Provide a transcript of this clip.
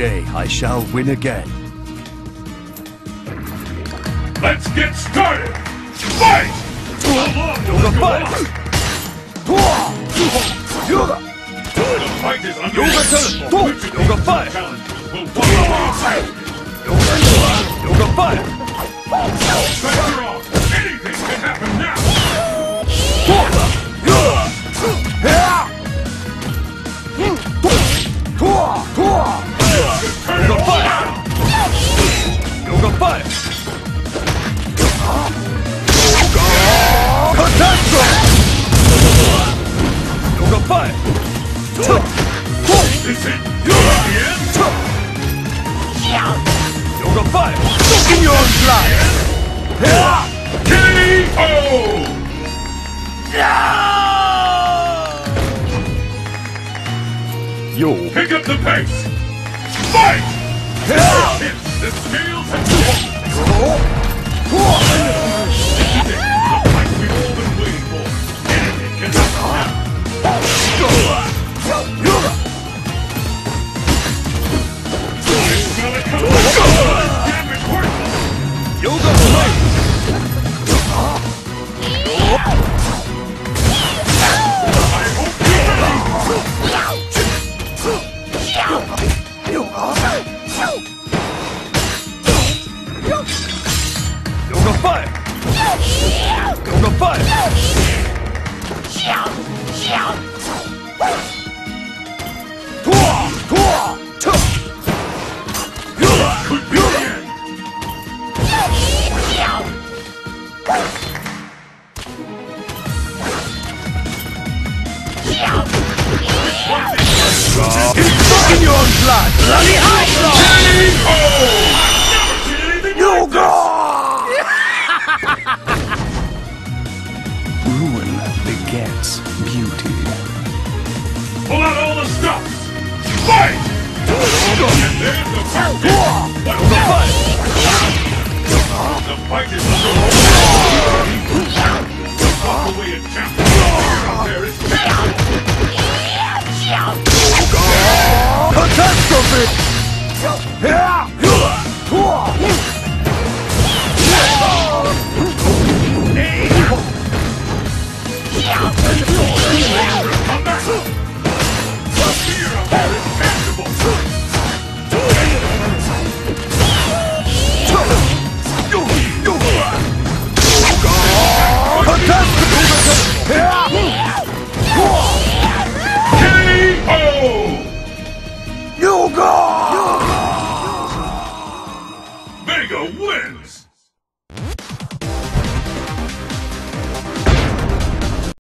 day I shall win again. Let's get started! Fight! Yoga fight! Yoga! The fight is under Yoga teleport! Yoga fight! Challenge will. Yoga Yoga Fight! Yoga fight! Is it the end? Yoga fight! In your own blood! KO! Yo! Pick up the pace! Fight! It's the scales worthless. Yoga It's fucking your own blood! Bloody seen anything like this. Ruin begets beauty. Pull out all the stops! Fight! The first hit! What's Yoga next? fight! The fight is underway! Back! Vega wins!